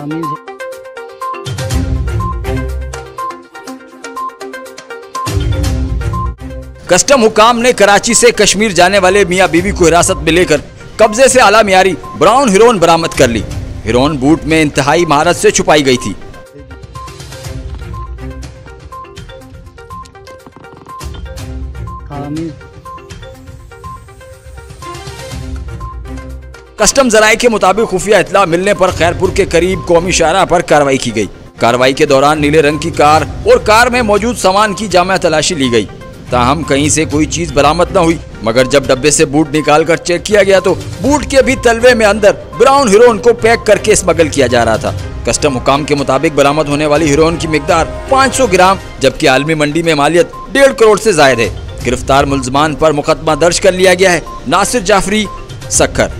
आमीन कस्टम हुकाम ने कराची से कश्मीर जाने वाले मियाँ बीवी को हिरासत में लेकर कब्जे से आला मियारी ब्राउन हिरोन बरामद कर ली। हिरोन बूट में इंतहाई महारत से छुपाई गई थी। आमीन कस्टम जराये के मुताबिक खुफिया इतला मिलने पर खैरपुर के करीब कौमी शाहरा पर कार्रवाई की गई। कार्रवाई के दौरान नीले रंग की कार और कार में मौजूद सामान की जामा तलाशी ली गई। ताहम कहीं से कोई चीज़ बरामद न हुई, मगर जब डब्बे से बूट निकाल कर चेक किया गया तो बूट के भी तलवे में अंदर ब्राउन हीरोइन को पैक करके स्मगल किया जा रहा था। कस्टम हुकाम के मुताबिक बरामद होने वाली हीरोइन की मिकदार 500 ग्राम, जबकि आलमी मंडी में मालियत डेढ़ करोड़ से जायद है। गिरफ़्तार मुलजमान पर मुकदमा दर्ज कर लिया गया है। नासिर जाफरी सक्खर